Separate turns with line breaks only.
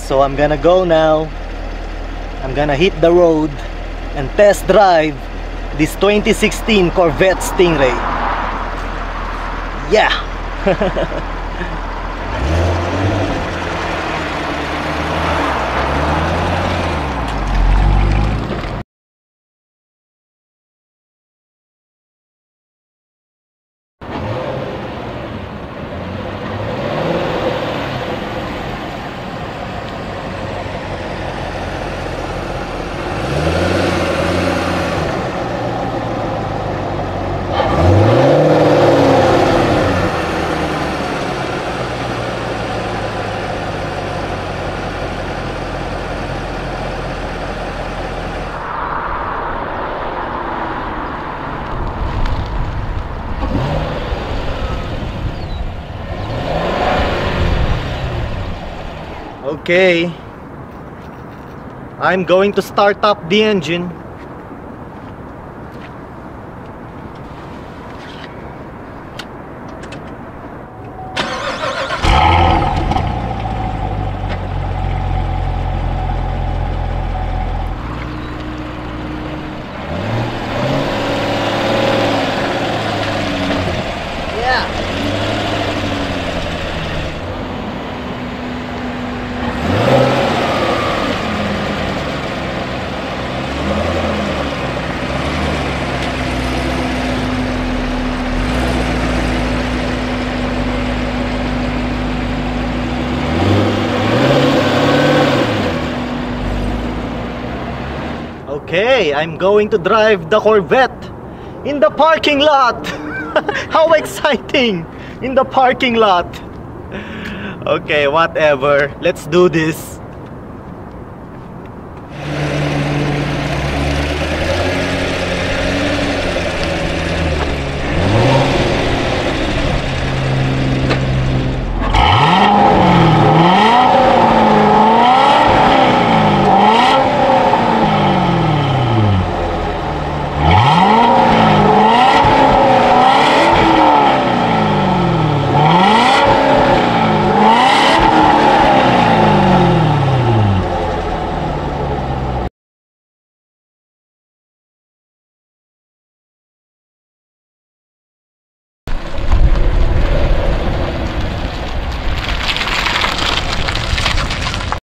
so I'm gonna go now. I'm gonna hit the road and test drive this 2016 Corvette Stingray. Yeah! Okay. I'm going to start up the engine. Okay, I'm going to drive the Corvette in the parking lot. How exciting! In the parking lot. Okay, whatever. Let's do this.